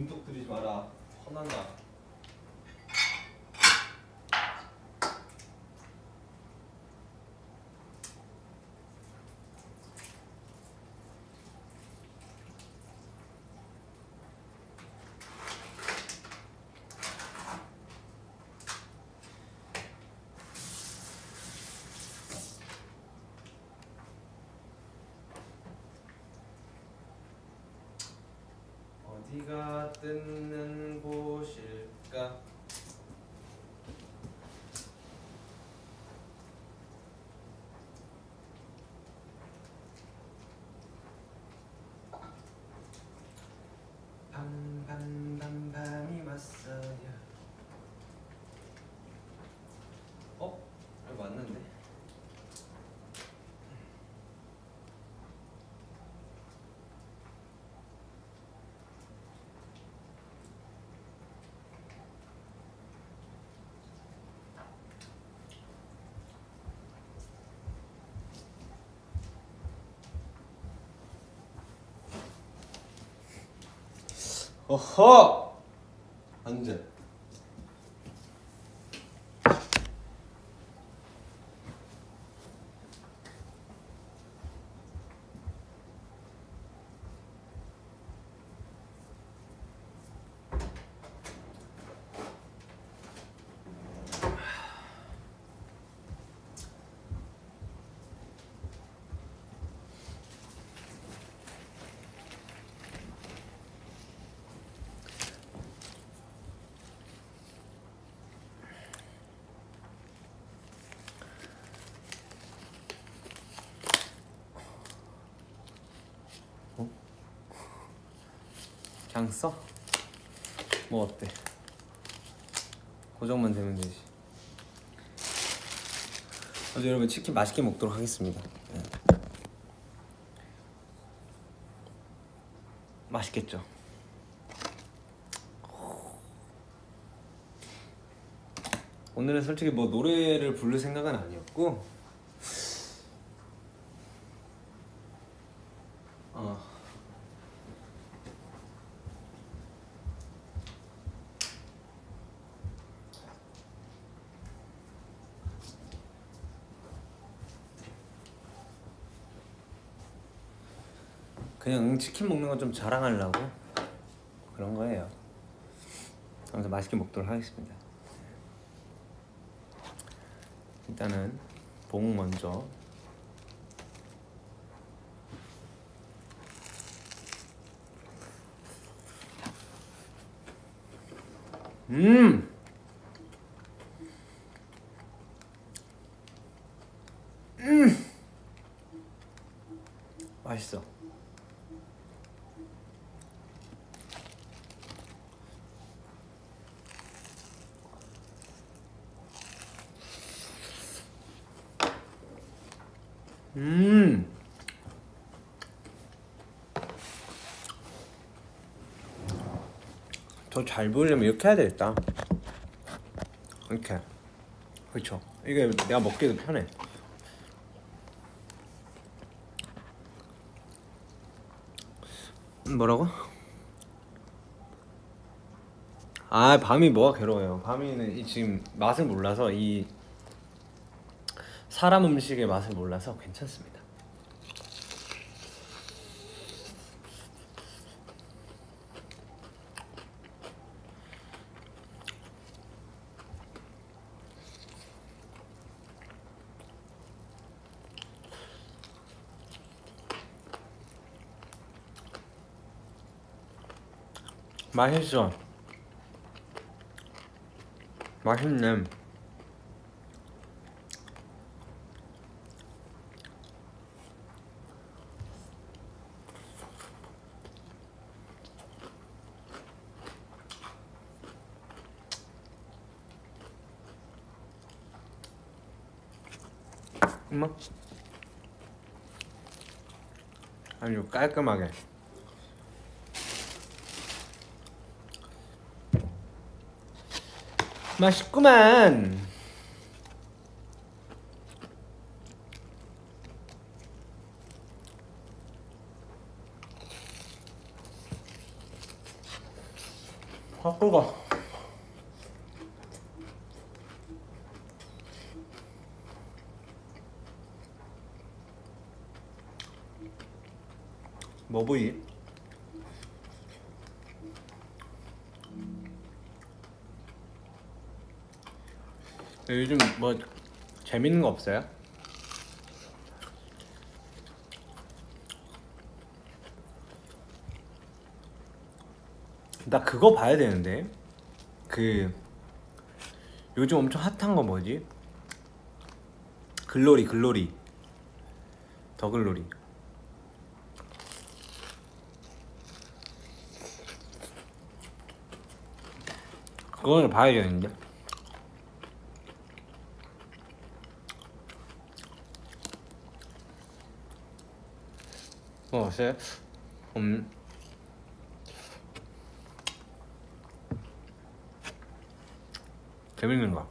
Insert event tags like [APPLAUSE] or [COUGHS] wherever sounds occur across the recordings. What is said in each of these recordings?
너 눈독 들이지 마라. 화난다. 어디가 뜯는 곳일까? 밤밤밤밤이 왔어요. 어? 이거 맞는데? 어허! 앉아. 그냥 써? 뭐 어때? 고정만 되면 되지. 어제 여러분 치킨 맛있게 먹도록 하겠습니다. 네. 맛있겠죠? 오늘은 솔직히 뭐 노래를 부를 생각은 아니었고 치킨 먹는 건 좀 자랑하려고 그런 거예요. 그래서 맛있게 먹도록 하겠습니다. 일단은 봉 먼저 음 음! 맛있어. 음. 더 잘 보이려면 이렇게 해야 되겠다. 이렇게. 그렇죠. 이게 내가 먹기도 편해. 음, 뭐라고? 아 밤이 뭐가 괴로워요. 밤이는 이 지금 맛을 몰라서 이 사람 음식의 맛을 몰라서 괜찮습니다. 맛있어. 맛있네. 엄마 아주 깔끔하게. 맛있구만 아 뜨거 뭐 보이? 요즘 뭐 재밌는 거 없어요? 나 그거 봐야 되는데 그 요즘 엄청 핫한 거 뭐지? 글로리 글로리 더 글로리 그거를 봐야겠는데 뭐 없어요? 음 재밌는 거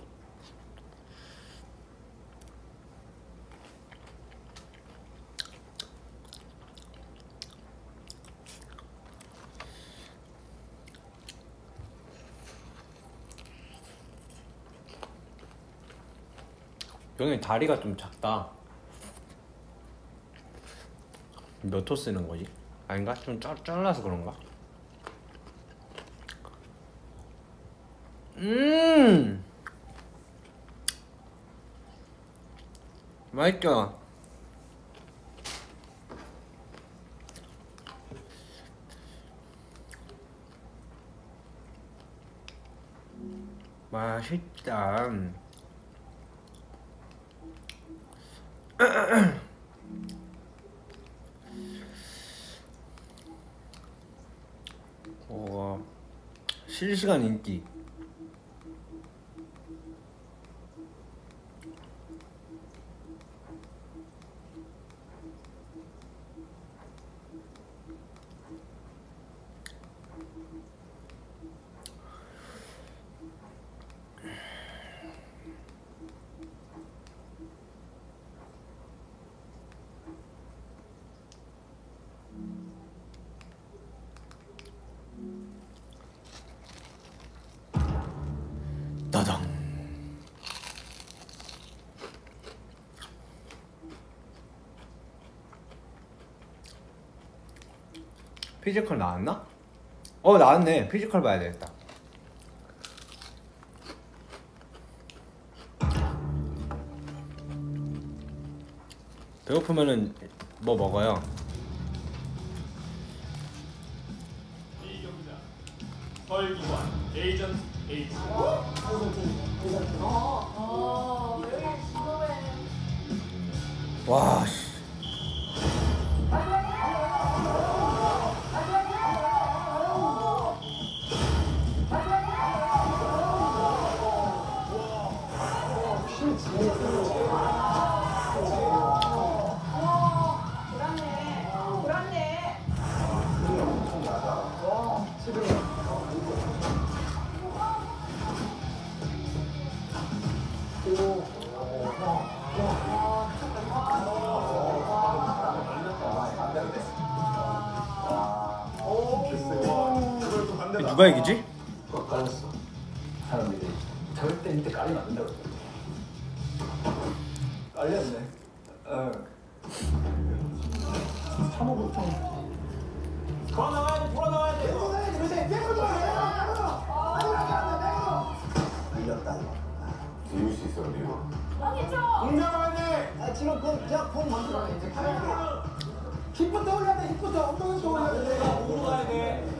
형이 다리가 좀 작다. 몇 호 쓰는 거지? 아닌가? 좀 짜, 잘라서 그런가? 음! 맛있죠? 맛있다. [CLEARS THROAT] 실시간 인기 따당 피지컬 나왔나? 어 나왔네 피지컬 봐야 되겠다 배고프면은 뭐 먹어요? 어, 와 씨. 누가 이기지? 깔렸어. 사람들이 절대 밑에 깔리면 안 된다고. 깔렸네. 어. 참호부 좀. 돌아 나와야 돼, 돌아 나와야 돼. 밀렸다. 이길 수 있어. 공격해야 돼. 아 지금 그 그냥 폼 만들어 이제 가야 힙부터 올려야 돼. 힙부터 엉덩이부터 올려야 돼. 오로 가야 돼.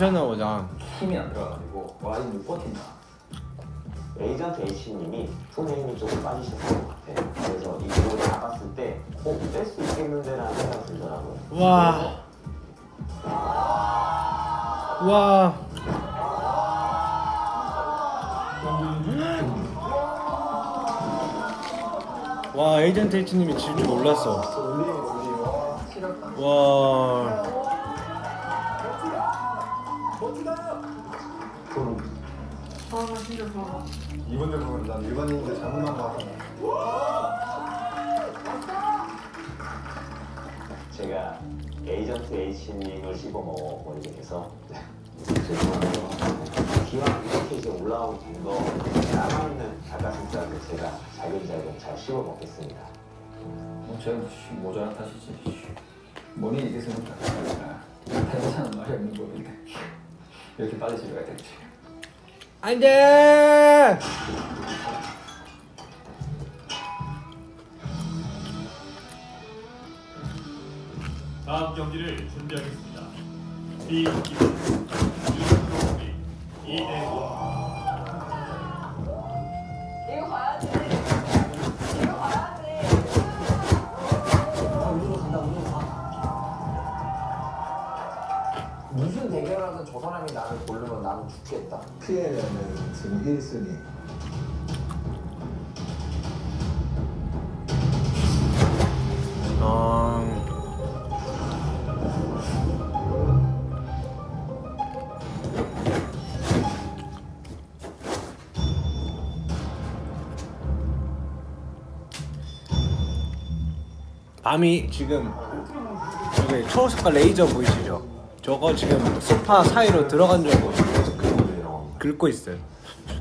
지셨나 보다. 힘이 안 들어가지고 와이 못 버틴다. 에이전트 H님이 손에 힘이 조금 빠지셨던 것 같아. 그래서 이 볼을 잡았을 때, 어, 뺄수 있겠는데라는 생각이 들더라고요. 와. 와. 와 에이전트 H님이 질 줄 몰랐어. 와. 이분들 보면 난 일반인들 잘못만 봐서 제가 에이전트 H님을 씹어먹어 버리게 돼서 죄송하고요. 기왕 이렇게 이제 올라오고 좀더 남아있는 닭가슴살을 제가 잘근잘근 잘 씹어먹겠습니다. 뭐 저는 씨, 모자란 탓이지. 머리 이래서는 다 괜찮은 말이 없는 거인데 이렇게 빨리 집에 가야 되지. 안 돼. 다음 경기를 준비하겠습니다. B 2번 유프로비 2대 이거 봐야 돼. 이거 봐야 돼. 무슨 대결하든 저 사람이 나를 고르면 나는 죽겠다. 피해자는 지금 1순위 아. 밤이 지금 초록색깔 레이저 보이시죠? 저거 지금 소파 사이로 들어간 줄 알고 긁고 있어요.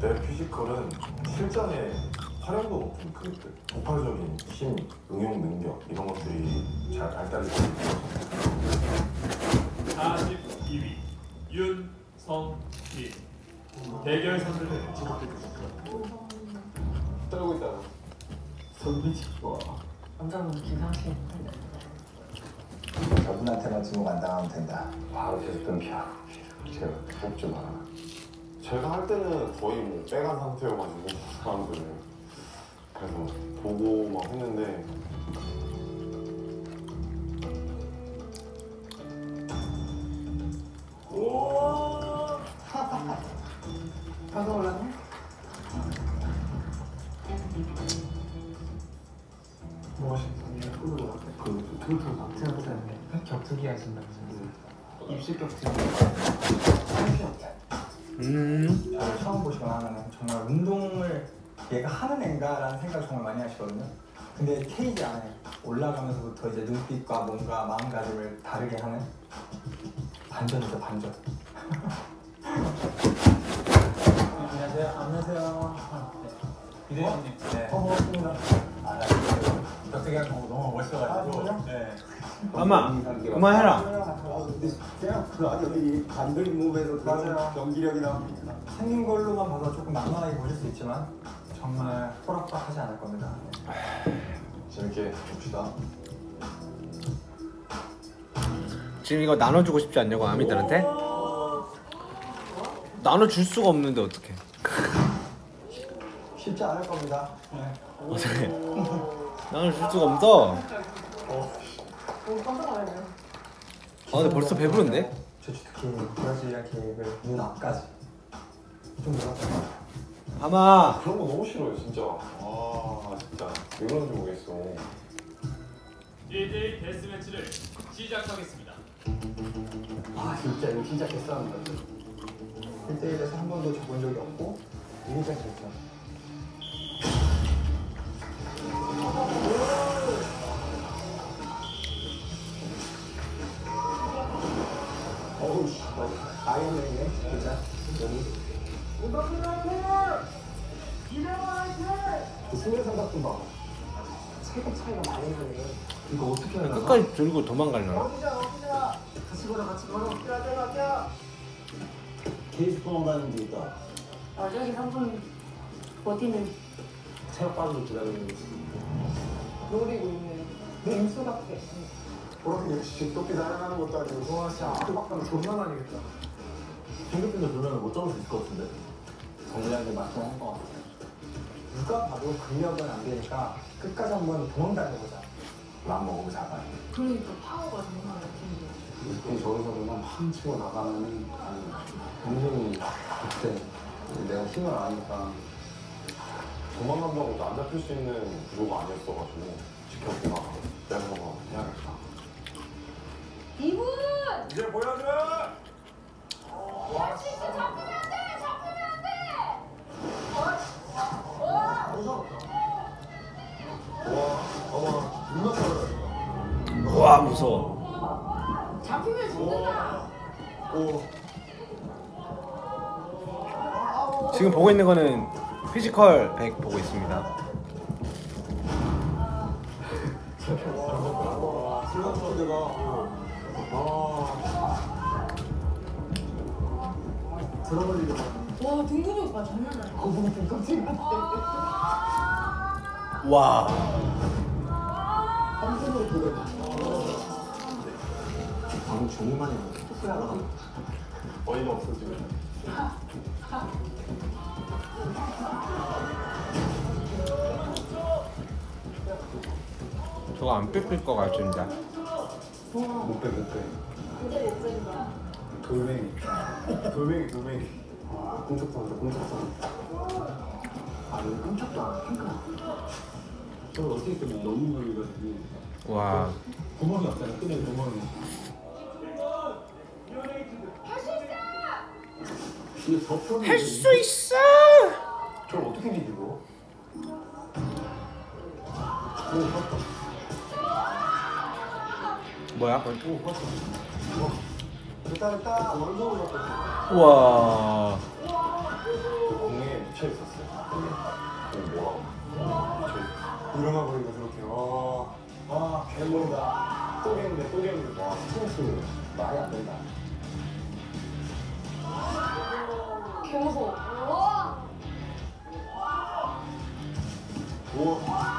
내 피지컬은 실전에 활용도 그 폭발적인 힘, 응용 능력 이런 것들이 잘 발달이 되고 있어요. 42위 윤성민 대결 선수를 지목해주십시오. 떨고 있다가 손비치 와 저분한테만 지목 안 당하면 된다 바로 계속 끊기하고 제가 뽑지 마라. 제가 할 때는 거의 뭐 빼간 상태여가지고 사람들을 그래서 보고 막 했는데 파서 올랐네? 무엇이 끌고 올랐대? 그 툴툴 막 생각보다 격투기 하신다고 입술 격투기 음. 처음 보시거나 하면 정말 운동을 얘가 하는 앤가라는 생각을 정말 많이 하시거든요. 근데 케이지 안에 올라가면서부터 이제 눈빛과 뭔가 마음가짐을 다르게 하는 반전이죠 반전. 안녕하세요. 안녕하세요. 이대현님. 네. 어, 반갑습니다. 아, 나거 너무 멋있어가지고. 네. 아마 그만해라. 그냥 그 반돌이 무브에서 맞아요. 경기력이나 생긴 걸로만 봐서 조금 만만하게 보실 수 있지만 정말 호락호락하지 않을 겁니다. 재밌게 봅시다. 지금 이거 나눠주고 싶지 않냐고 아미들한테? 나눠줄 수가 없는데 어떡해 쉽지 않을 겁니다. 네. 어떡해 [LAUGHS] 나눠줄 수가 없어 아 근데 벌써 배부른데? 저 특히 브라질이랑 계획을 눈 앞까지 좀 놀았어요. 아마 그런 거 너무 싫어요 진짜. 아 진짜 왜 그런지 모르겠어. 1대1 데스매치를 시작하겠습니다. 아 진짜 이거 진짜 개싸움 같아 1대1에서 한 번도 져본 적이 없고 이기자 진짜. 아이언맨이네 진짜 여기 그 수면 삼각 좀 봐. 체격 차이가 많이 나네. 이거 어떻게 하냐? 끝까지 들고 도망가려나? 같이 걸어 같이 걸어. 케이스 도망가는 게 있다. 아 저기 3분 버티는 체력 빠지고 기다리는 게 있어. 노리고 있는 맹수 같아. 그렇게 역시 또끼 날아가는 것도 아니고 와 진짜 압박감 존나 많이 겠다. 핑크핀도 돌면 못 잡을 수 있을 것 같은데. 전략에 맞춰 한 것 같아. 누가 봐도 근력은 안 되니까 끝까지 한번 도망다녀보자. 맘 먹으면 잡아야 돼. 그러니까 파워가 정말. 그럼 저기서 그만 팡 치고 아니 은근히 그때 내가 힘을 아니까 도망간다고 안 잡힐 수 있는 구조가 아니었어가지고 지켰구나 내가 뭐 해야겠다 이분! 이제 보여줘! 할수 있어 잡히면 안 돼! 잡히면 안 돼! 와 무서워. 잡히면 죽는다! 지금 보고 있는 거는 Physical 100 보고 있습니다. [LAUGHS] 와 등근육 봐 장난 아니야. 거북이 등껍질 같아. 와. 방금 종이만 해요. 어이가 없어 지금 저거 안 뺏길 것 같습니다. 못 빼 못빼 진짜 예쁘다. 돌멩이 돌멩이 돌멩이 아 꿈쩍도 안돼 꿈쩍도 아 이거 깜짝도 안 핑크. 저걸 어떻게 끄면 너무 멀리가지고 와. 구멍이 없잖아. 끄내 구멍이. 할 수 있어. 저걸 어떻게 뒤집어? 뭐야? 됐다 됐다 얼굴 갖다 와. 공에 묻혀 있었어요 묻혀 일어나 버리니까 저렇게 와 와 개모르다 또 개인데 또 개인데 와 스트레스 말이 안 된다 개 무서워. 와! 우와 와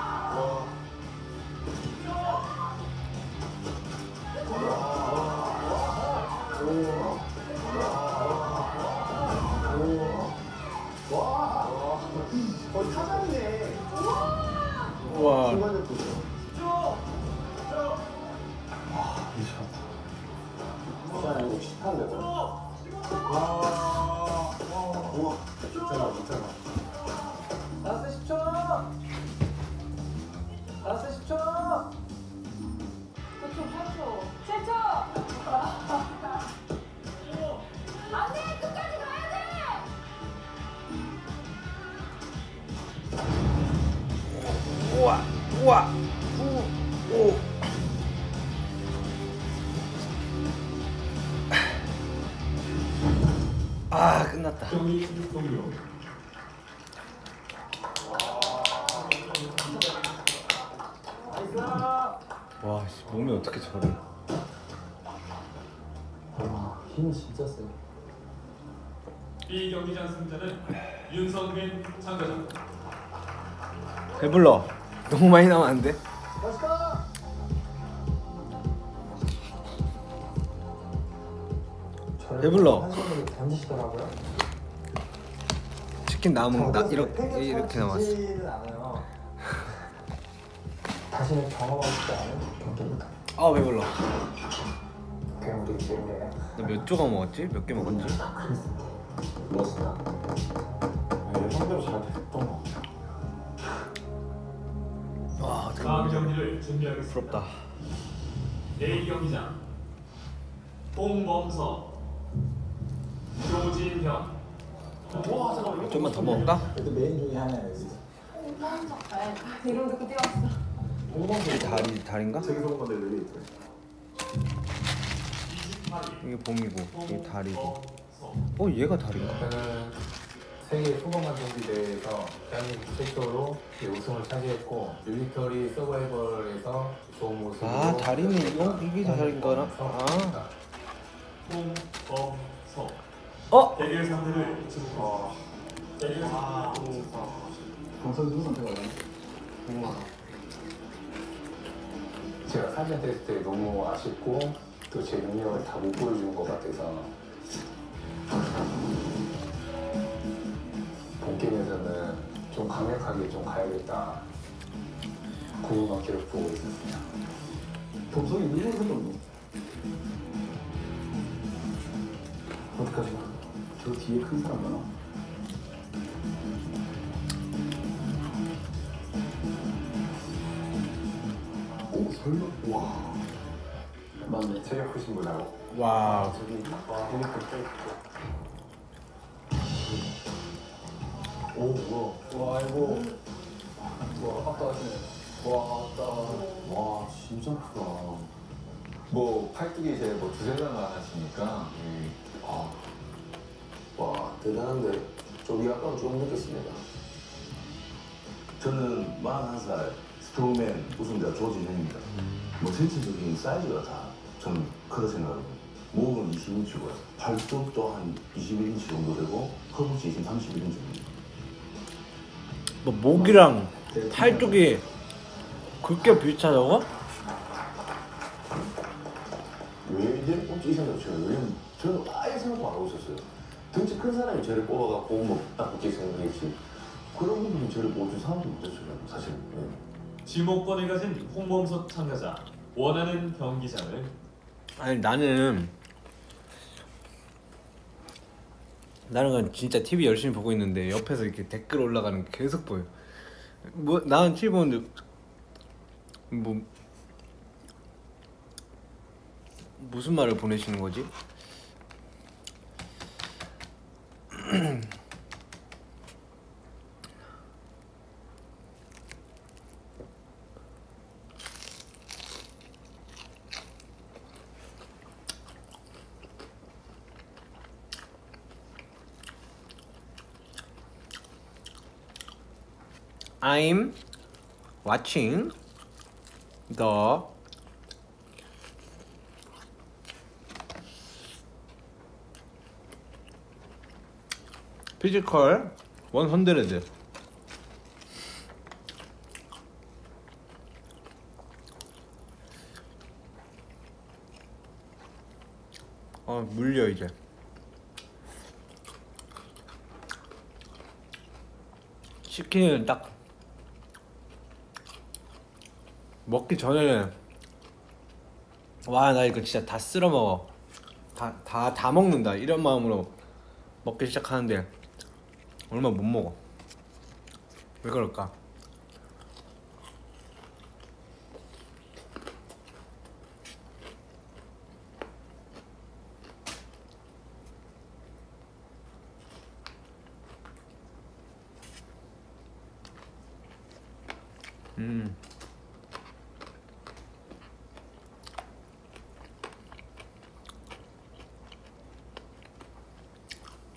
세. 이 경기장 승자는 윤성빈 참가자입니다. 배불러. 너무 많이 나면 안 돼? 배불러. 던지시더라고요. 치킨 남은 나 이렇게 이렇게 나왔어. [LAUGHS] 다시는 경험하고 싶지 않은 경기입니다. 아 배불러. 그냥 우리 이제 너몇 조각 먹었지? 몇 개 먹었지? 멋있다. 예상대로 잘 됐던 것 같아 와 다음 경기를 준비하겠습니다. 부럽다. A 경기장 홍범석, 조진형, 와 잠깐만 좀만 더 먹을까? 그래도 메인 중에 하나야 여기. 이름 듣고 뛰어왔어. 다리 다리인가? 좋은 건데 왜 이래 28위 이게 봄이고 이게 다리고. 홍범석. 어 얘가 다리인가? 저는 세계 소방 만들기 대회에서 대한민국 최초로 우승을 차지했고 밀리터리 서바이벌에서 좋은 모습으로 아, 다리는 이거- 이게 다리인 거나? 아. 홍범석 어? 대결 상대를 지목합니다. 대결 상대 동선 누구 선택하나요? 제가 사전 테스트 때 너무 아쉽고 또 제 능력을 다 못 보여준 것 같아서 본 게임에서는 좀 강력하게 좀 가야겠다 궁금한 기록 보고 있었습니다. 동성이 누구 선택? 어떡하지? 저 뒤에 큰 사람 많아. 오 설마 와 맞네. 체격 크신 분하고 와. 저기 와 핸드폰 껴있고 오 뭐야? 와 이거 와 아까 하시네. 와 아까 와 진짜 크다 뭐 팔뚝이 이제 뭐 두세 달만 하시니까 아, 와 대단한데 좀 약간 좀 느꼈습니다 저는 41살 스트로맨 우승자 조진현입니다. 뭐 전체적인 사이즈가 다 저는 크다 생각하고 몸은 20인치고요. 팔뚝도 한 21인치 정도 되고 허벅지 지금 31인치입니다. 뭐 목이랑 팔뚝이 그렇게 비슷하다고? 왜 이제 꼼짝이 생각쳐요 왜냐면 저는 아예 생각 안 하고 있었어요 덩치 큰 사람이 저를 뽑아갖고 뭐딱 붙게 생각했지 그런 분들이 저를 뽑아준 사람도 못했어요 사실 네. 지목권을 가진 홍범석 참가자 원하는 경기장을 아니 나는 나는 그냥 진짜 TV 열심히 보고 있는데 옆에서 이렇게 댓글 올라가는 게 계속 보여. 뭐 나는 TV 보는데 뭐 무슨 말을 보내시는 거지? [CLEARS THROAT] I'm watching the physical 100. 어 물려 이제. 치킨은 딱 먹기 전에는 와 나 이거 진짜 다 쓸어 먹어 다 다 다 먹는다 이런 마음으로 먹기 시작하는데 얼마 못 먹어 왜 그럴까? 음.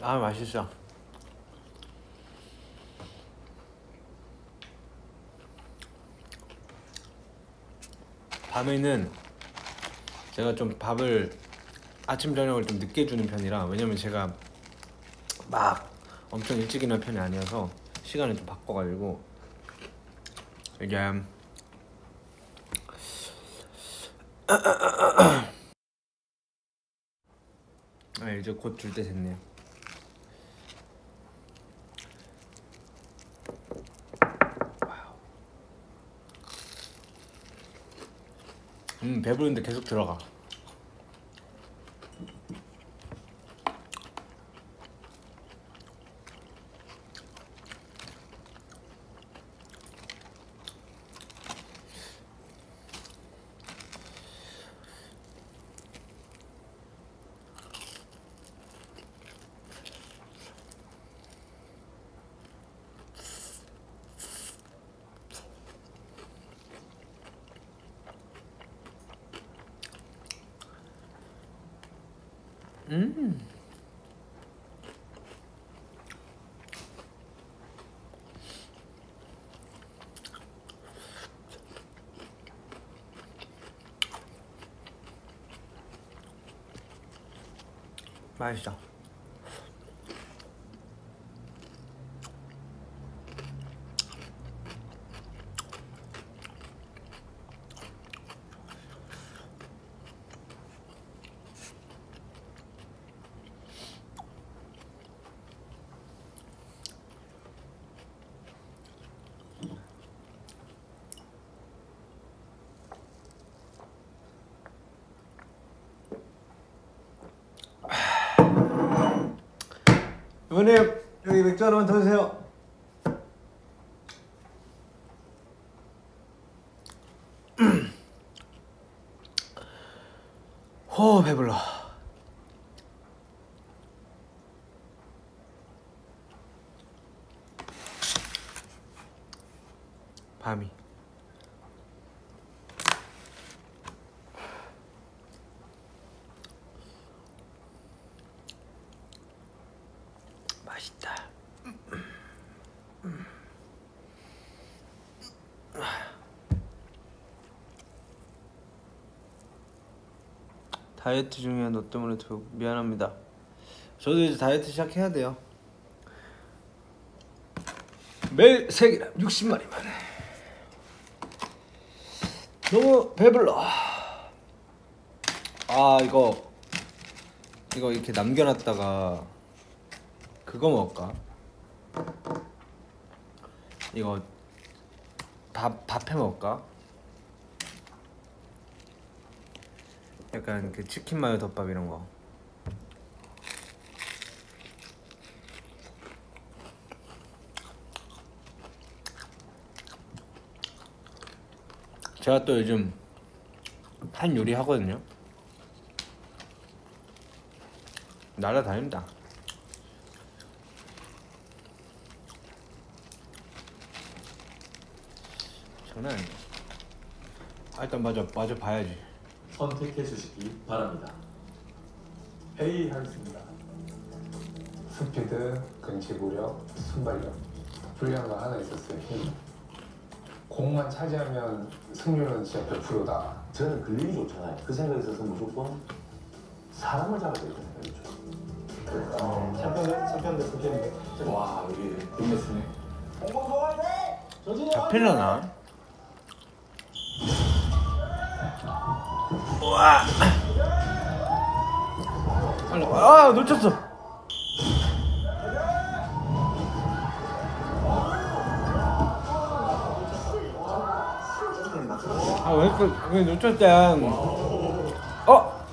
아 맛있어. 밤에는 제가 좀 밥을 아침 저녁을 좀 늦게 주는 편이라 왜냐면 제가 막 엄청 일찍 일어나는 편이 아니어서 시간을 좀 바꿔가지고 이게 [COUGHS] 아 이제 곧 줄 때 됐네요. 배부른데 계속 들어가. 맛있어. 이번에 여기 맥주 하나만 더 주세요. [CLEARS THROAT] 호 배불러. 밤이. 맛있다. 다이어트 중이야 너 때문에 더 미안합니다. 저도 이제 다이어트 시작해야 돼요. 매일 세 끼, 60마리만. 너무 배불러. 아 이거 이거 이렇게 남겨놨다가 그거 먹을까? 이거 밥 밥해 먹을까? 약간 그 치킨 마요 덮밥 이런 거. 제가 또 요즘 한 요리 하거든요. 날아다닙니다. 장난 아니야. 아, 일단 마저 마저 봐야지. 선택해 주시기 바랍니다. 회의하겠습니다. 스피드, 근치구력, 순발력 불량가 하나 있었어요. 힘. 공만 차지하면 승률은 진짜 100%다. 저는 근력이 좋잖아요. 그 생각에 있어서 무조건 사람을 잡아야 된다 생각이죠. 챔피언 챔피언들 그게 와 여기 big match네. 잡히려나? 우와! 빨 리 와. 아 놓쳤어. 아왜 이렇게 왜 놓쳤대? 어?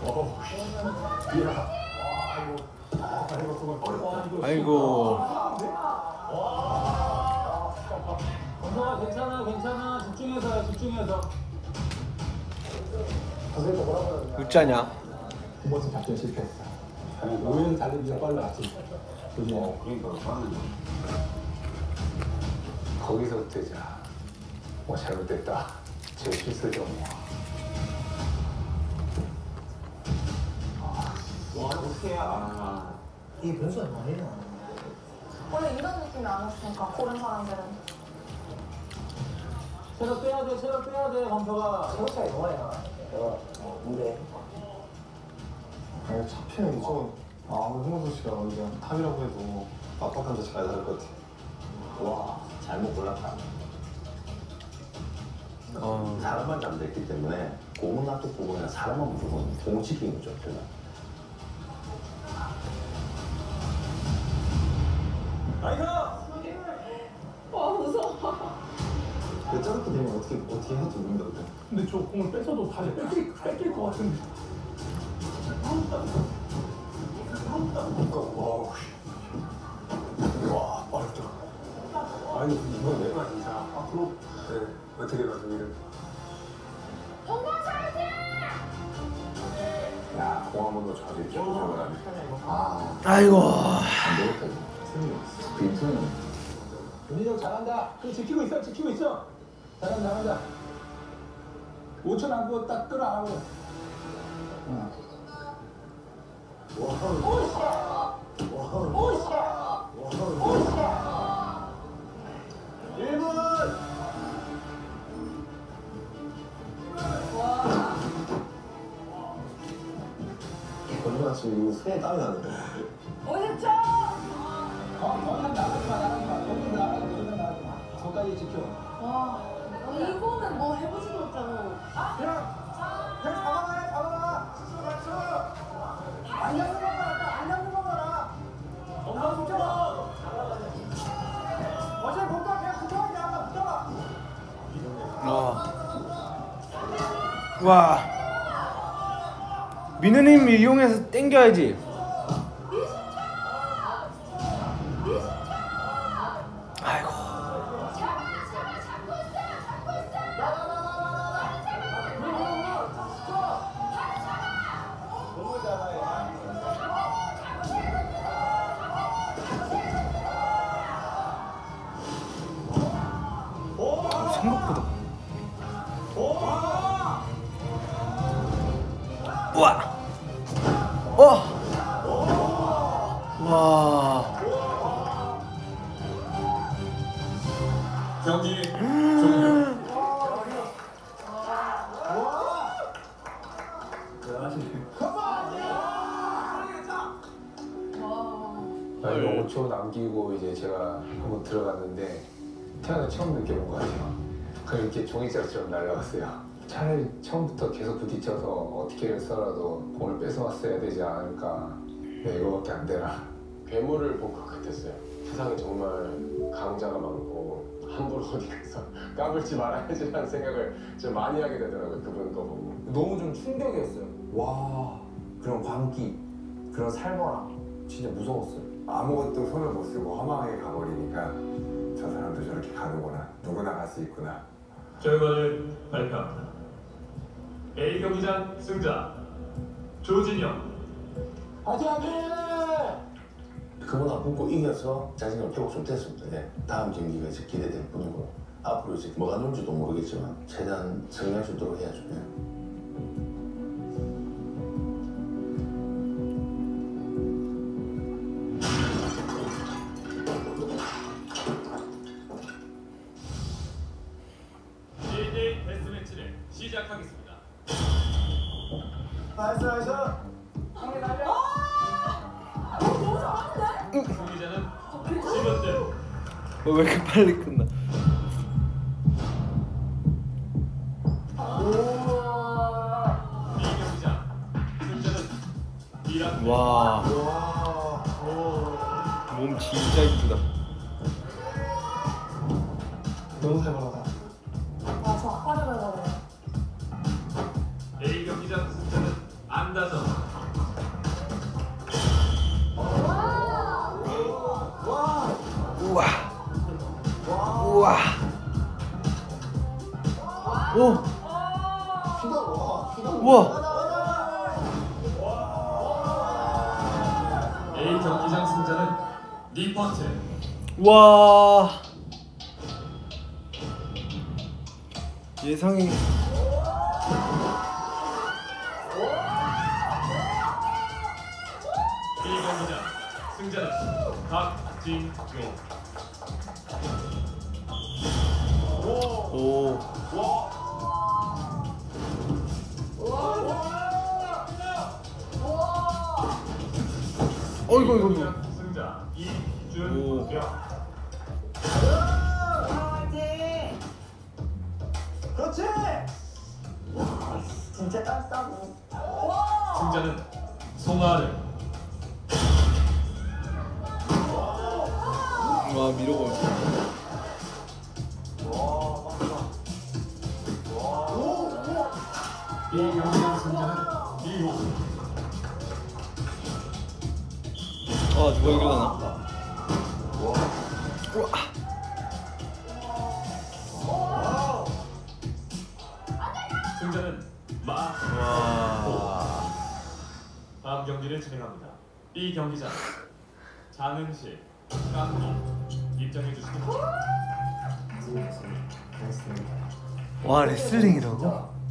아이고. 괜찮아 괜찮아 집중해서 집중해서 웃자냐? 두 번째 작전 실패했어. 오히려 달리기가 빨랐지. 그지? 어, 그러니까 거기서 뜨자. 뭐 잘못됐다. 제 실수죠. 와 해야 아, 이 변수가 많이 나. 원래 이런 느낌이 안 왔으니까 고른 사람들은 체력 빼야 돼 체력 빼야 돼 검서가 체력 차이 뭐야? 근데 아니 차피는 이쪽 아 홍원수 씨가 그냥 탑이라고 해도 빡빡한 데잘 나갈 것 같아. 와 잘못 골랐다. 어. 사람만 잠들기 때문에 공은 놔두고 보고 그냥 사람만 무조건 지키는 거죠. 제가. 와 어떻게 어떻게 해도 그래. 근데 저 공을 뺏어도 다시 뺏길 뺏길 것 같은데. 그러니까 와, 와 빠르다. 아니 이건 내가 이상 앞으로 네, 어떻게 가서 이런. 야 공항번호 자주 입죠 생각을 하네. 아 아이고. 안 되겠다 이거. 스프린트는 윤희정 잘한다. 그 지키고 있어, 지키고 있어. 잘한다, 잘한다. 5초 남고 딱 끌어안고. 응. 얼마나 지금 이거 손에 땀이 나는데. 이용해서 땡겨야지. 날아갔어요. 차라리 처음부터 계속 부딪혀서 어떻게 해서라도 공을 뺏어왔어야 되지 않을까. 네, 이거밖에 안 되나. 괴물을 본 것 같았어요. 세상에 정말 강자가 많고 함부로 어디 가서 [LAUGHS] 까불지 말아야지라는 생각을 좀 많이 하게 되더라고요. 그분 거 보고. 너무 좀 충격이었어요. 와, 그런 광기, 그런 살벌함, 진짜 무서웠어요. 아무것도 손을 못 쓰고 허망하게 가버리니까 저 사람도 저렇게 가는구나. 누구나 갈 수 있구나. 결과를 발표합니다. A 경기장 승자 조진영. 그보다 굶고 이겨서 자신감 회복 좀 됐습니다. 예. 다음 경기가 이제 기대될 뿐이고 앞으로 이제 뭐가 나올지도 모르겠지만 최대한 성공할 수 있도록 해야죠. 예. 와. 몸 진짜 이쁘다. 너무 살벌하다. 아, 저 아까 전에 가요. A 경기장 승자는 안다정. 우와. 우와. 오. 우와. 2%. 와 예상이 이경기장 승자는 박진용. 오. 오. 와. 어이구 어이구 어이구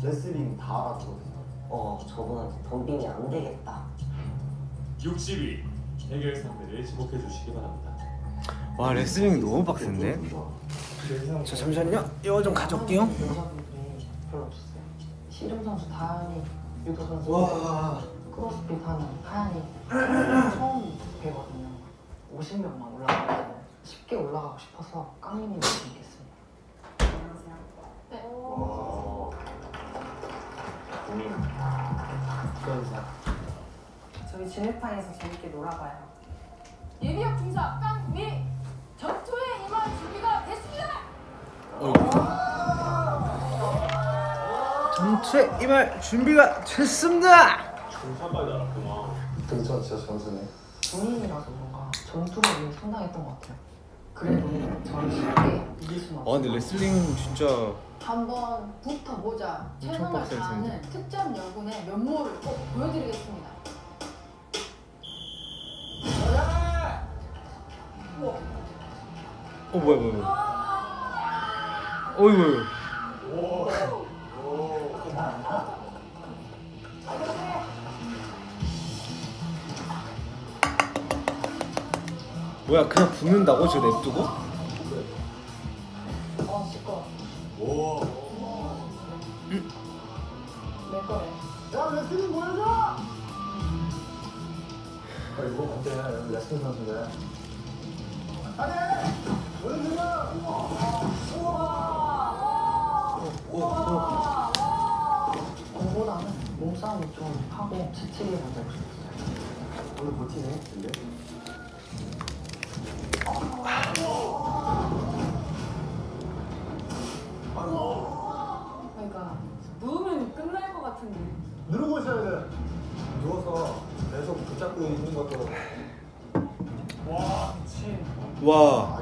레슬링 다 알아주거든요. 어, 저분한테 덤빙이 안 되겠다. 60위 대결 상대를 지목해 주시기 바랍니다. 와 레슬링이 너무 빡센데? 저 잠시만요. 이거 좀 가져올게요. 여자분들이 별로 없었어요. 씨름 선수 다은이, 유도 선수. 와. 그 크로스핏 하는 하얀이 처음 뵈거든요. 50명만 올라가고 쉽게 올라가고 싶어서 깡님이 재밌겠습니다. 네. 저희 진흙탕에서 재밌게 놀아봐요. 예비역 중사 깡미 전투에 임할 준비가 됐습니다. 전투에 임할 준비가 됐습니다. 중사까지 알았구나. 등천 진짜 점수네. 군인이라서 뭔가 전투력이 상당했던 것 같아요. 그래도 저를 쉽게 이길 수는 아 없어요. 근데 레슬링은 진짜 한번 붙어보자. 최선을 빡셀 다하는. 특전 여군의 면모를 꼭 보여드리겠습니다. 어 뭐야 뭐야 뭐야. 어이구. 뭐야 그냥 붙는다고 저 냅두고? 어, 시끄러. 오. 내 거래. 야 레슬링 보여줘. 아, 이거 근데 레슬링 선수인데. 공보다는 몸싸움이 좀 하고 만들고 싶었어요. 오늘 버티네. 근데. 그러니까 누우면 끝날 것 같은데. 누르고 있어야 돼. 누워서 계속 붙잡고 있는 것도 와 미친. 와.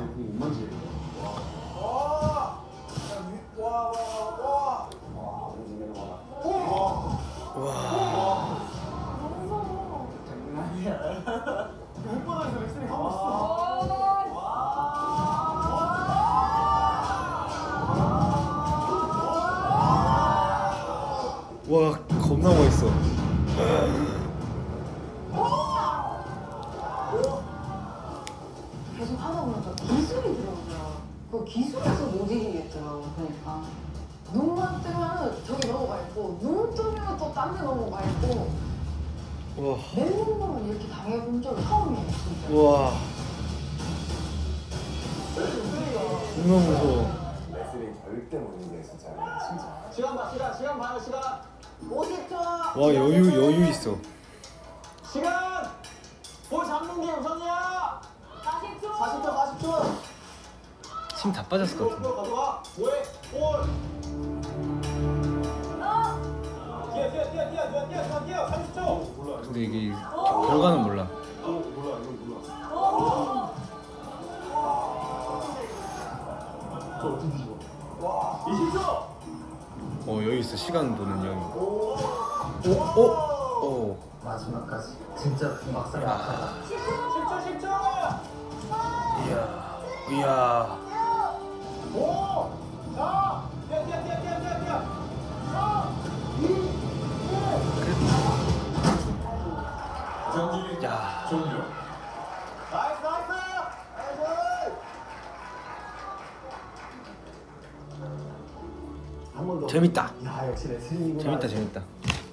번 더. 재밌다. 야 역시 레슬링이구나. 재밌다 재밌다.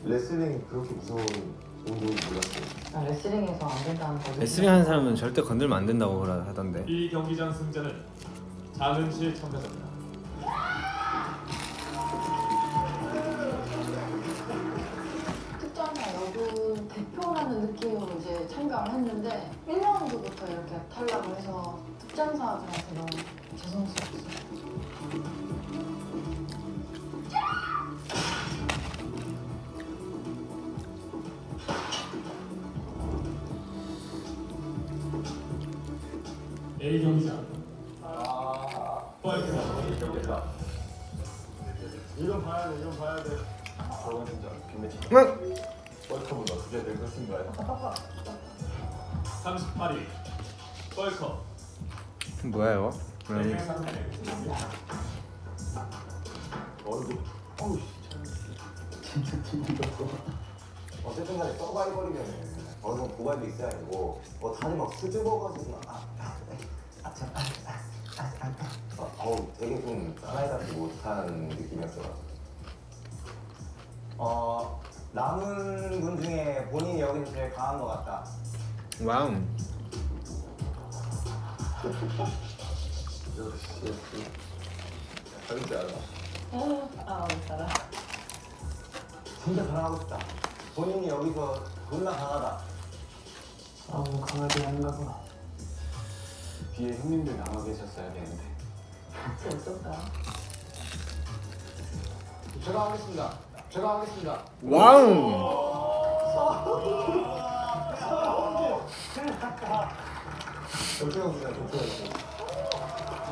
레슬링이 그렇게 무서운 운동인 몰랐어요. 아, 레슬링에서 안 된다는 거. 레슬링 하는 사람은 절대 건들면 안 된다고 그러- 하던데. 이 경기장 승자는 장은실 참가자입니다.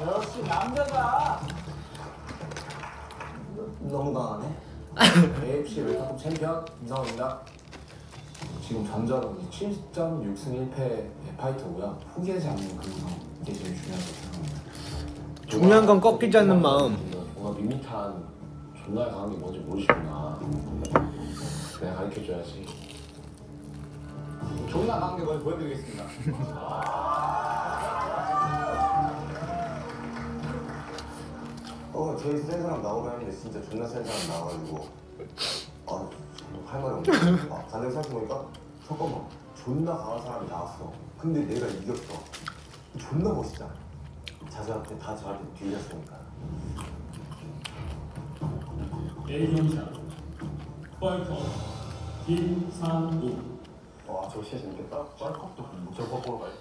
역시 남자다. 너무 강하네. AFC 웰터컵 챔피언 임상호입니다 지금 전적은 7.6승 1패의 파이터고요 포기하지 않는 그게 제일 중요하다고 생각합니다 중요한 건 꺾이지 않는 마음. 뭔가 밋밋한 존나 강한 게 뭔지 모르시구나 내가 가르쳐줘야지 게 뭔지 보여드리겠습니다. 어, 제일 센 사람 나오라 했는데 진짜 존나 센 사람 나와가지고 아, 할 말이 없네. 아, 반대로 생각해보니까 잠깐만, 존나 강한 사람이 나왔어. 근데 내가 이겼어. 존나 멋있잖아. 자세한테 다 저한테 뒤졌으니까. A경기장 파이터 김상우 와 저거 진짜 재밌겠다 짤컵도 저 거꾸로 가요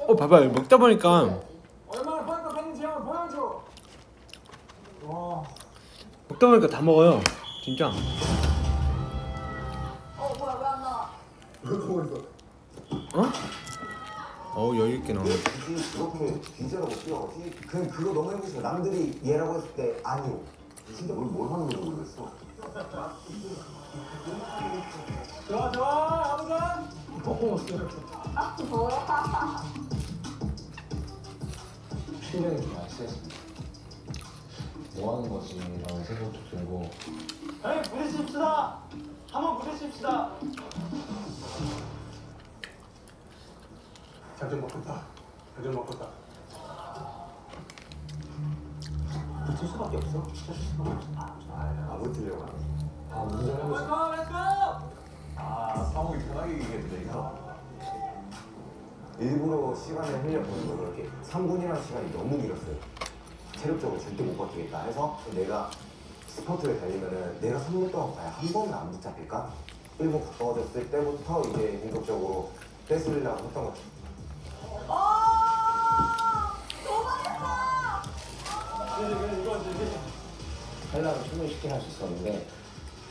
어 봐봐 먹다 보니까 얼마나 파이터 팬인지 한번 보여줘. 와. 먹다 보니까 다 먹어요. 진짜. 어 뭐야 왜 안 나와? 어? 어우 여유 있게 나오네. 굳이 그렇게 뒤져라고 뛰어가지? 그냥 그거 너무 싶어. 남들이 얘라고 했을 때 아니요. 진짜 뭘, 뭘 하는 건지 모르겠어. 좋아 좋아 아무튼. 아 뭐야? 실력이 좀 많이 뭐 하는 거지 라는 생각도 들고 에이 부딪힙시다. 한번 부딪힙시다. 잘좀 먹겠다 잘좀 먹겠다 붙을 수밖에 없어. 붙을 수밖에 없어. 아, 안 붙으려고 하네. 아 let's go let's go. 아 상욱이 편하게 얘기했네 이거 일부러 시간을 흘려보는 거죠. 이렇게 3분이라는 시간이 너무 길었어요. 체력적으로 절대 못 버티겠다 해서 내가 스포츠를 달리면은 내가 3분 동안 과연 한 번은 안 붙잡힐까? 일본 가까워졌을 때부터 이제 본격적으로 뺏으려고 했던 거죠. 하려면 충분히 쉽게 할 수 있었는데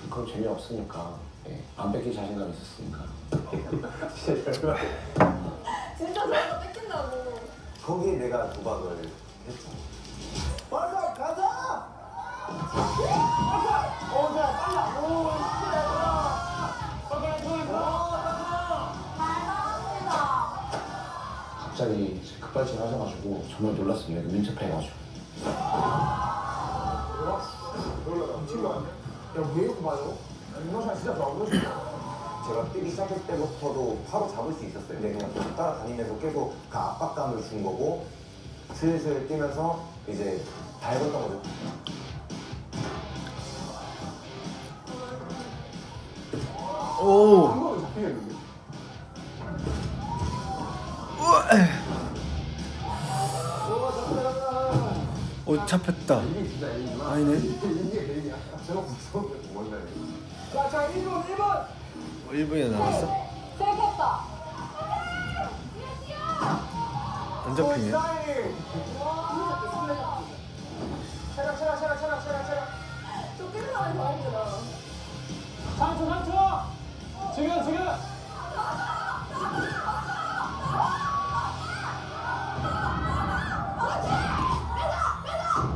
그건 재미없으니까 예, 안 뺏길 자신감이 있었으니까 진짜 저거 뺏긴다고. 거기에 내가 도박을 했죠. 빨리 가자. 오자 빨라. 오 빨리 빨리 갑자기 급발진 하셔가지고 정말 놀랐습니다 그 민첩해가지고 야? 야왜 이렇게 봐요? 인노션 진짜 좋아하고 제가 뛰기 시작할 때부터도 바로 잡을 수 있었어요. 근데 그냥 계속 따라다니면서 계속 그 압박감을 준 거고 슬슬 뛰면서 이제 밟았던 거죠. 오. 한 번은 잡히겠는데? 어 잡혔다. 아니네. 자자 1분 1분. 어, 1분이나 남았어? 생겼다. 안 잡히네. 체력 체력 체력 체력 체력 체력. 쫓기는 사람이 더 힘들어. 3초 3초. 지금 지금.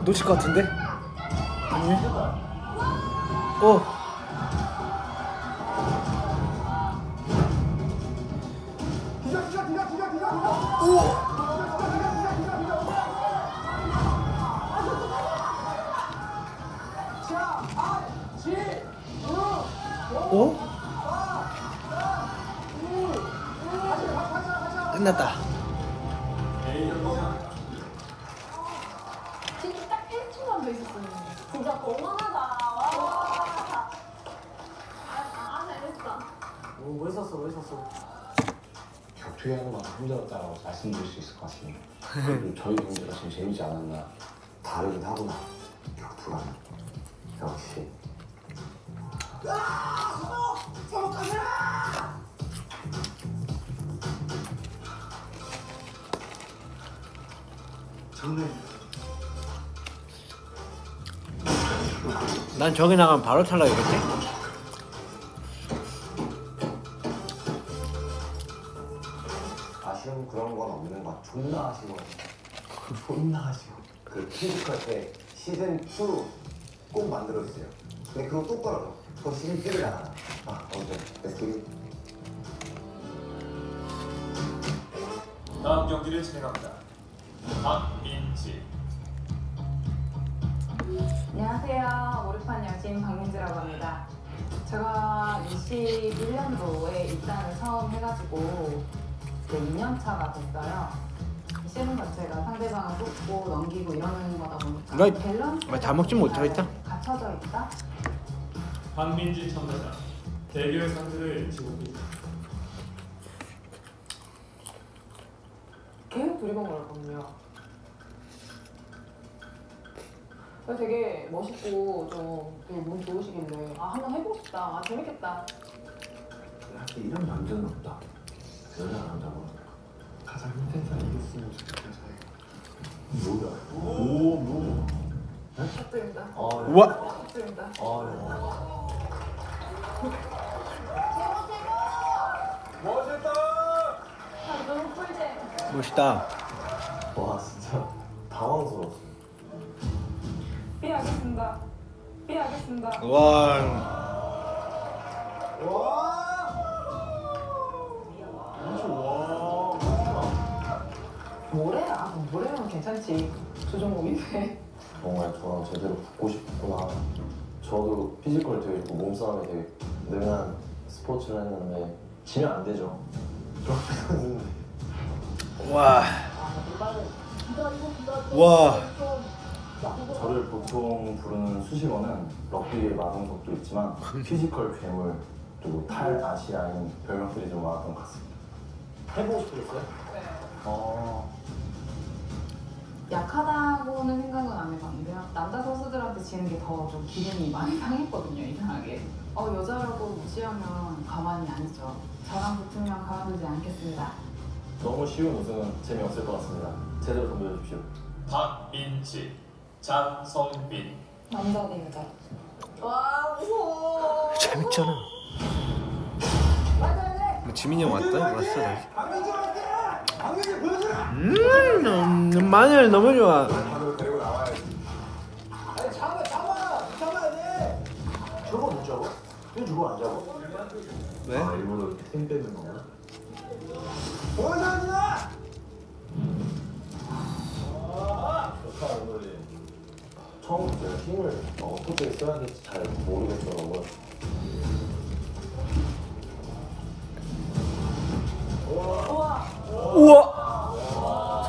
놓칠 것 같은데? 아니? 오. 저희 경기가 좀 재미지 않았나. 다르긴 하구나 격투가 역시 난 저기 나가면 바로 탈락이겠지? 꼭 만들어주세요. 근데 그거 또 떨어져 그거 3를 나가나 아 어때 렛츠기 다음 경기를 진행합니다. 박민지. 안녕하세요. 몰입한 여신 박민지라고 합니다. 제가 21년도에 입단을 처음 해가지고 이제 2년차가 됐어요. 시즌 자체가 상대방을 뽑고 넘기고 이러는 거다 보니까 나- 밸런스 나다 먹지 못하겠다. 갖춰져 있다? 박민지 참가자 대결 상대를 있다. 계속 두리번거렸거든요. 그래서 되게 멋있고 좀 되게 몸 좋으시길래 아 한번 해보고 싶다. 아 재밌겠다. 약간 이런 남자는 없다. 여자 남자는 가장 힘든 사람 이겼으면 좋겠다 뭐야? 오, 뭐? 축드립니다. 우와! 축드립니다. 아, 너무 꿀잼. 멋있다. 와 진짜 당황스러웠어 삐하겠습니다. 삐하겠습니다. 와. 뭐래? 아 뭐래면 괜찮지. 조종국인데. 정말 저랑 제대로 붙고 싶구나 저도 physical 되게 좋고 몸싸움이 되게 능한 스포츠를 했는데 지면 안 되죠 와. 와. 저를 보통 부르는 수식어는 럭비에 많은 것도 있지만 physical 괴물 그리고 탈 아시아인 별명들이 좀 많았던 것 같습니다 해보고 싶으셨어요? 네. 어... 약하다고는 생각은 안 해봤는데요. 남자 선수들한테 지는 게 더 좀 기분이 많이 상했거든요, 이상하게. 어, 여자라고 무시하면 가만히 안 있죠. 저랑 붙으면 가만두지 않겠습니다. 너무 쉬운 우승은 재미없을 것 같습니다 제대로 덤벼주십시오 박민지 장성빈 남자 대 여자. 와, 무서워. 재밌잖아. 뭐 지민이 형 왔다? 왔어. 음, 음, 마늘 너무 좋아. 데리고 나와야지. 아니 잡아 잡아 잡아야 돼. 저거 못 잡아? 왜 저거 안 잡아? 왜? 아, 일부러 힘 빼는 거구나. 보여줘야 처음부터 제가 힘을 어떻게 써야 될지 잘 모르겠더라고요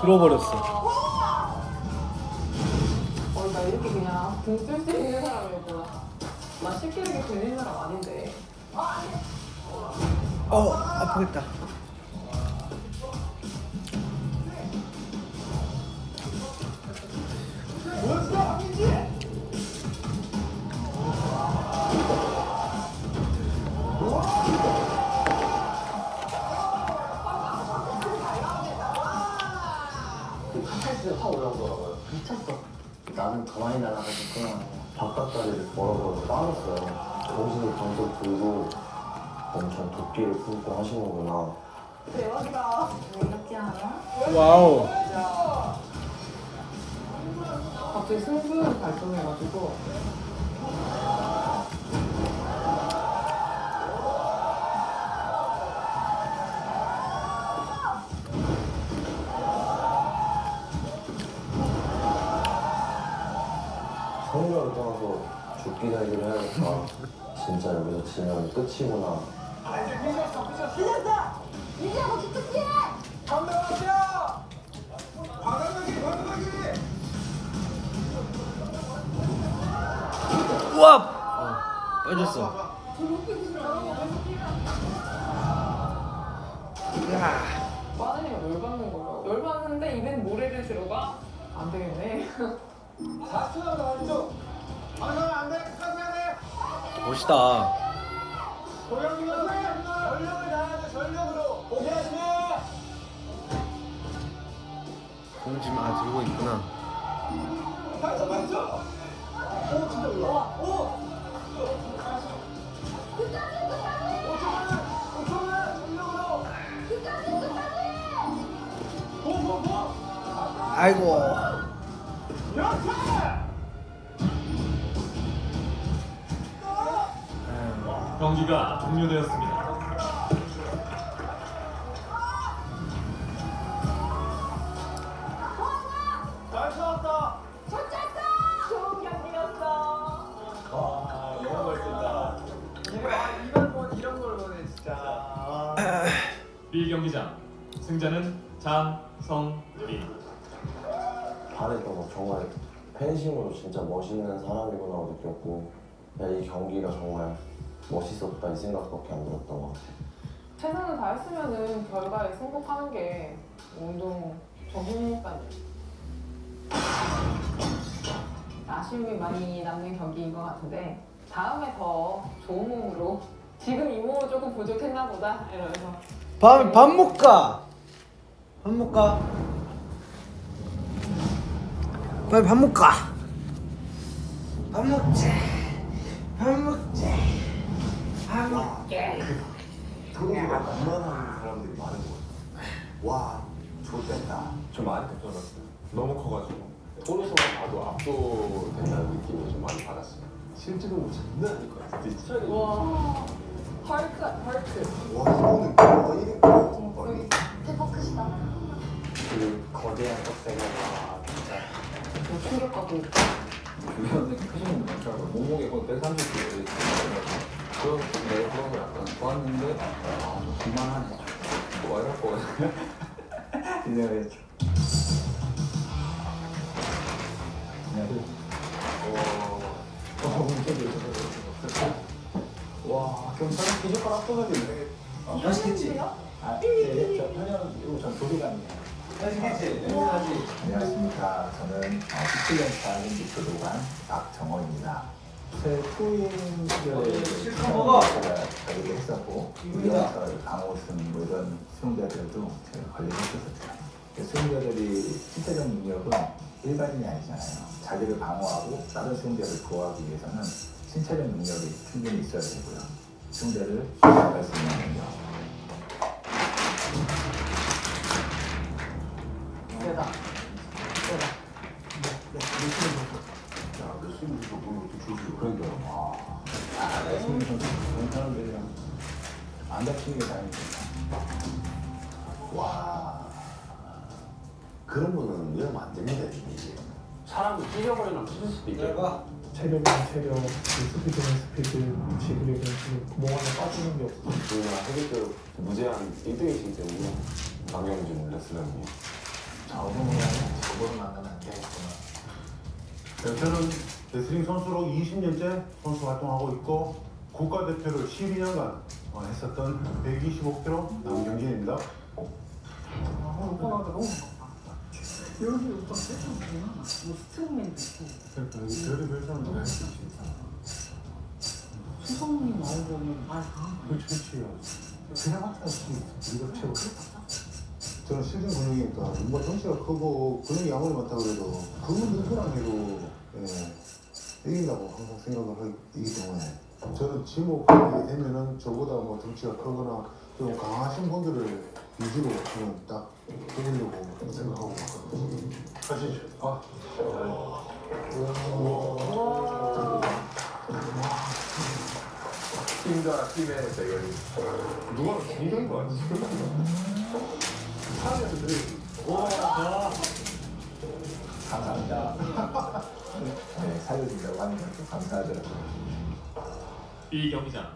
들어버렸어. 어, 나 이렇게 그냥 등쓸 수 있는 사람이었구나. 나 쉽게 이렇게 들리는 사람 아닌데. 어, 아프겠다. 많이 날아가겠구나 바깥다리를 걸어서 빠졌어요 정신이 번쩍 들고 엄청 도끼를 품고 하시는구나 대박이다. 왜 같지 않아? 와우. 갑자기 승부욕 발동해가지고. 지면 끝이구나 담배 마셔. 과감하게 과감하게. 우와. 어, 빠졌어. 마늘이가 열받는 거예요. 열받는데 입엔 모래를 들어가? 안 되겠네. 4초 남았죠? 방송 안돼 끝까지 해야 돼 멋있다. 공 지금 아 들고 있구나. 맞죠 맞죠? 오 진짜 올라와 오! 5초만 5초만 전력으로 고고고 아이고. 경기가 종료되었습니다. 정말 팬심으로 진짜 멋있는 사람이구나 느꼈고 야, 이 경기가 정말 멋있었다 이 생각밖에 안 들었던 것 같아. 최선을 다했으면은 결과에 승복하는 게 운동 정신이니까요. 아쉬움이 많이 남는 경기인 것 같은데 다음에 더 좋은 몸으로 지금 이 몸은 조금 부족했나 보다 이러면서 밥, 밥못 가. 밥못 가. 빨리 밥못 가. 밥 먹자. 밥 먹자. 밥 먹자. 토니가 만만한 사람들이 많은 것 같아. 와, 좋겠다. 좀 많이 급전했어요. 너무 커가지고. 토니소만 봐도 압도된다는 느낌을 좀 많이 받았어요. 실제로 장난 아닐 것 같아. 진짜. 와 헐크 헐크 와, 이거는 와, 이게 뭐야? 여기 대박 크시다. 그 거대한 와 진짜 뭐 충격받고 주변에 크신 분들 많더라고요. 몸무게 거의 130kg 그런 내 그런 거 약간 좋았는데 아, 좀 그만하네. 뭐 이럴 거 인정했죠 와 경찰은 기적과 합쳐가지고 맛있겠지? 아, 네, 저 현역 이거 전 도교관이에요. 안녕하십니까. 저는 17년차 올림픽 교도관 박정호입니다. 제 후임 시절에 실컷 먹어. 제가 관리를 했었고, 이영철, 강호순 뭐 이런 수용자들도 제가 관리를 했었죠. 그 수용자들이 신체적 능력은 일반인이 아니잖아요. 자기를 방어하고 다른 수용자를 보호하기 위해서는 신체적 능력이 충분히 있어야 되고요. 수용자를 보호할 수 있는 능력. 이러면 안 됩니다, 이게. 사람을 찢어버리면 찢을 수도 있겠다. 체력이면 체력, 그 스피드면 스피드, 지구력은 지금 구멍 하나 빠지는 게 없어. 저희가 헤비급 무제한 1등이시기 때문에 강경준 레슬러님이. 저분이랑 저분을 만나면 안 되겠구나. 네, 저는 레슬링 선수로 20년째 선수 활동하고 있고 국가대표를 12년간 했었던 125kg 남경진입니다. 아 오빠 나한테 너무 여기 오빠 세팅이구나 뭐 스트롱맨도 있고 그러니까 여기 별의별 사람들이 할수 있지. 수성님 나오고는 말다 그렇지, 그렇지. 그냥 항상 우리가 최고. 저는 실전 근육이니까 뭔가 덩치가 크고 근육이 아무리 많다 그래도 그건 누구랑 해도 예, 이긴다고 항상 생각을 하기 때문에 저는 지목하게 되면은 저보다 뭐 덩치가 크거나 좀 강하신 분들을 위주로 저는 딱 해보려고 생각하고 있거든요. 가시죠. 아. 팀과 팀의 대결이. 누가 굉장히 많지. 사람한테 드려야지. 감사합니다. 네, 살려준다고 하니까 좀 감사하더라고요. B 경기장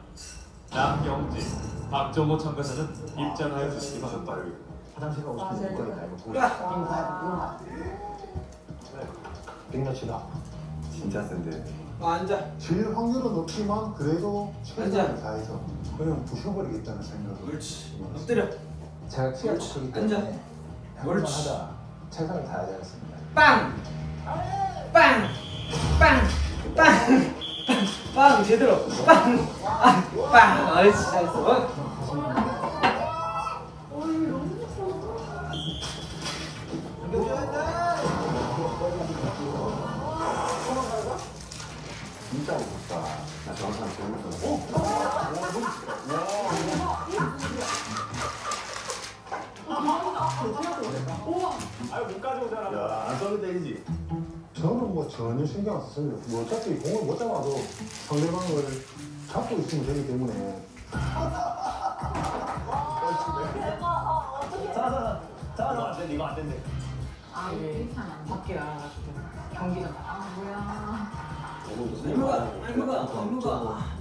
남경진, 박정호 참가자는 입장하여 주시기 바랍니다. 화장실 가고 아, 싶은 네. 거리 말고 이거 땡겨치다. 진짜 센데. 아, 앉아. 질 확률은 높지만 그래도 최선을. 다해서 그냥 부셔버리겠다는 생각을 옳지. 엎드려. 제가 키가 크기 때문에 한번 하다 최선을 다하지 않습니다. 빵! 빵! 빵! 빵! 빵! 제대로! 빵! 아, 빵! 아이씨 잘했어 저는 뭐 전혀 신경 안 썼습니다. 뭐 어차피 공을 못 잡아도 상대방을 잡고 있으면 되기 때문에. 아 이렇게 하면 안 밖에 나가가지고 경기장 아 뭐야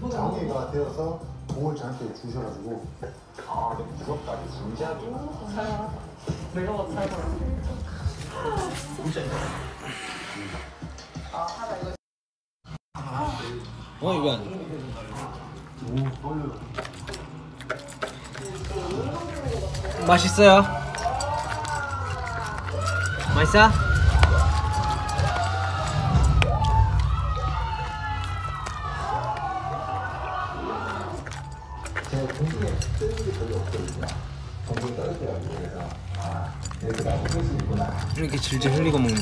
장애가 되어서 공을 저한테 주셔가지고 아 근데 무섭다 이거 진지하게 내가 와서 살 어 이거 안 맛있어요? 맛있어? 이렇게. 이렇게 질질 흘리고 먹는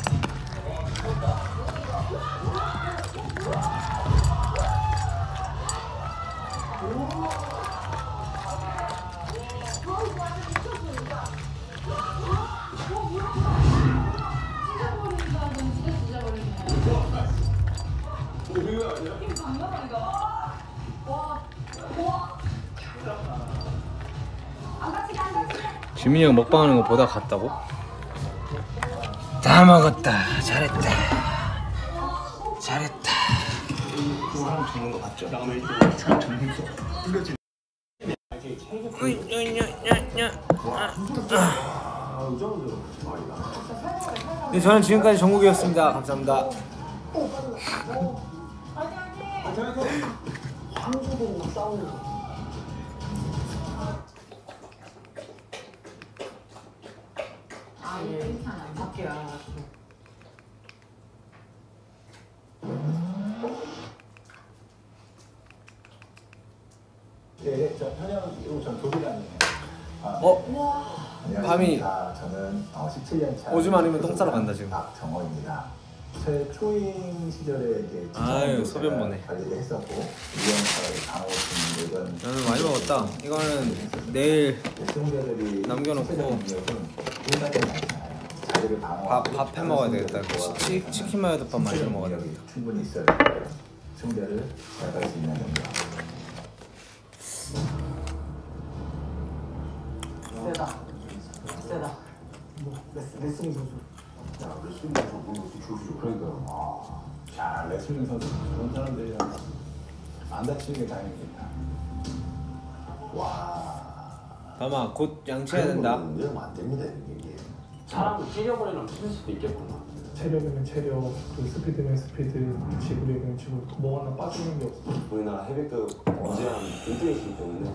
지민이 형 먹방하는 거 보다 갔다고? 다 먹었다 잘했다 잘했다? 네, 저는 지금까지 정국이었습니다 감사합니다 싸우는 거. 밖에 나가가지고 네, 저 현역이고 전 조비랑이에요. 아, 어? 안녕하십니까. 저는 어, 17년 차 오줌 아니면 똥 싸러 간다, 지금. 박정호입니다. 제 초임 시절에 이제 아유, 소변 보네. 관리를 했었고 유연사를 강호팀 이런 나는 많이 먹었다 이거는 내일 수용자들이 남겨놓고 일반적이 아니잖아요. 자기를 방어하고 밥, 밥 해 먹어야 되겠다 치, 치킨 마요덮밥 만들어 먹어야 되겠다 충분히 있어야 돼요. 승자를 잘할 수 있는 겁니다. 세다. 세다. 레슬링 선수. 야, 레슬링 선수 뭐 이렇게 주시죠. 그러니까 아, 자 레슬링 선수 그런 사람들이랑 안 다치는 게 다행이겠다. 와. 담아 곧 양치해야 된다 안 됩니다, 이게. 사람을 찢어버리는 힘들 수도 있겠구나. 체력이면 체력, 그 스피드면 스피드, 지구력이면 지구력, 뭐 하나 빠지는 게 없어. 우리나라 헤비급 무제한 1등이시기 때문에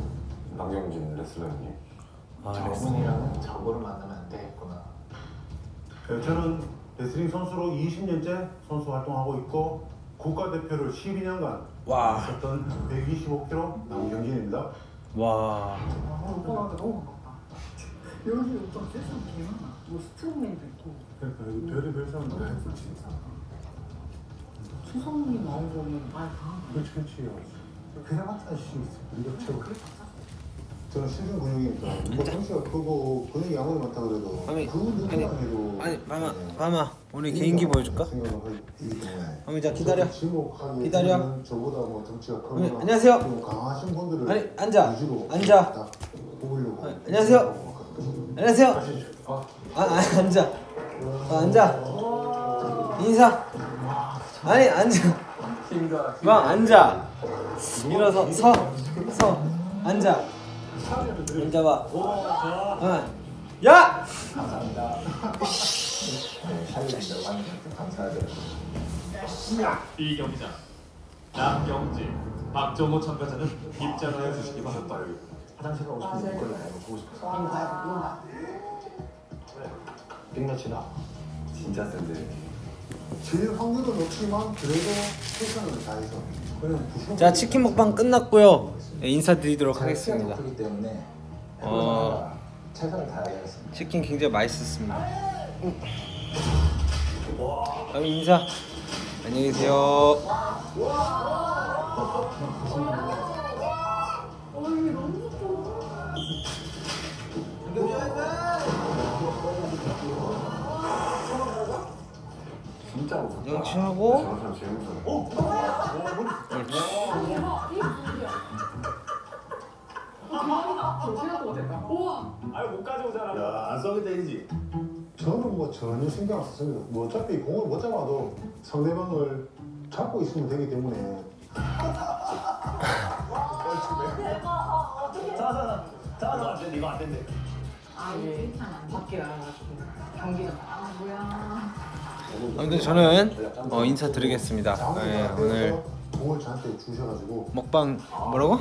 남경진 레슬러님. 아 저분이랑은 저거를 만나면 안 되겠구나. 네, 저는 레슬링 선수로 20년째 선수 활동하고 있고 국가대표를 12년간 와. 했었던 125kg 남경진입니다. 와 오빠한테 너무 반갑다. 여기 오빠 세상 개 많아. 뭐 스트롱맨도 있고. 그러니까 이거 별의별 사람들 다 했어. 수성님 나온 거는 말 다. 그렇지, 그렇지. 그냥 같은 시 우리가 최고. 저는 실근 근육이니까 뭐 덩치가 크고 근육이 아무리 많다 그래도 아니, 그 아니, 해도 아니 마마 마마 우리 개인기 보여줄까? 어머니 자 기다려 기다려. 저보다 뭐 덩치가 크거나 안녕하세요. 좀 강하신 분들을 아니, 앉아. 위주로 앉아. 아니, 안녕하세요. 안녕하세요 아, 아 앉아 아, 앉아 인사 아니 앉아 마 앉아 일어서 서 서 앉아 앉아봐 어. 야 감사합니다. 네, 살려준다고 하는 것 감사하더라고요. 이 경기장 남경진, 박정호 참가자는 입장하여 주시기 바랍니다. 화장실 가고 이걸 나고 보고 싶어. 이 빅매치다. 진짜 센데. 제일 확률은 높지만 그래도 최선을 다해서 그냥. 자 치킨 먹방 끝났고요. 네, 인사드리도록 하겠습니다. 어 최선을 다하겠습니다. 치킨 굉장히 맛있었습니다. 그럼 인사. 안녕히 계세요. 영치하고 무서워. 아유 못 가져오잖아. 야, 안 썩을 때이지. 저는 뭐 전혀 신경 안 썼습니다. 뭐 어차피 공을 못 잡아도 상대방을 잡고 있으면 되기 때문에 아, 이게 밖에 나가가지고 경기가 아 뭐야. 아무튼 저는 어, 인사드리겠습니다. 네, 오늘 먹방 뭐라고?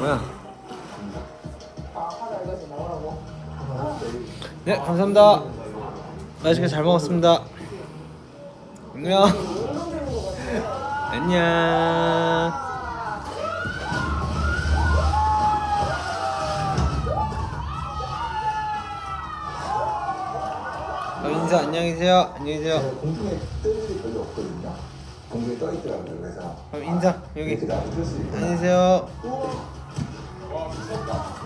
뭐야? 네 감사합니다. 맛있게 잘 먹었습니다. 안녕. [LAUGHS] 안녕. 아, 어, 인사 안녕히 계세요. 안녕히 계세요. 공중에 뜨는 게 별로 없거든요. 공중에 떠 있더라고요. 그래서 그럼 인사 아, 여기. 수 안녕히 계세요. 와 미쳤다.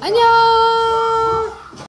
안녕.